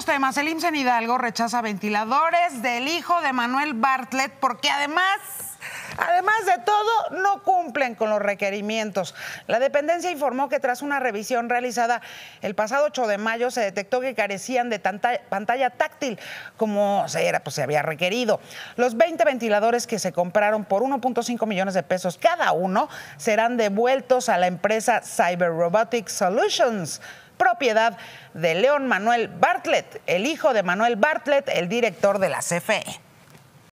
otros temas, el IMSS en Hidalgo rechaza ventiladores del hijo de Manuel Bartlett porque además Además de todo, no cumplen con los requerimientos. La dependencia informó que tras una revisión realizada el pasado 8 de mayo se detectó que carecían de pantalla táctil como se, era, pues, se había requerido. Los 20 ventiladores que se compraron por 1.5 millones de pesos cada uno serán devueltos a la empresa Cyber Robotics Solutions propiedad de León Manuel Bartlett, el hijo de Manuel Bartlett, el director de la CFE.